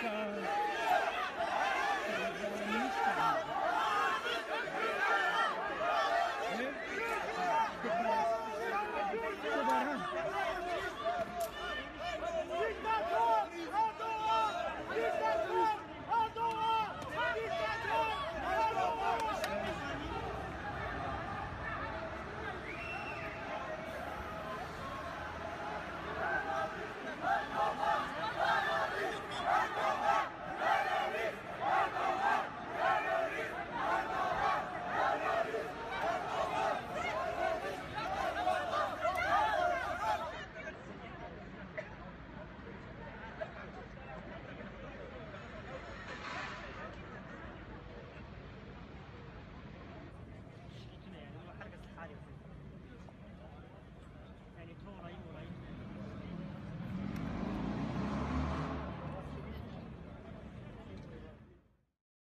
come.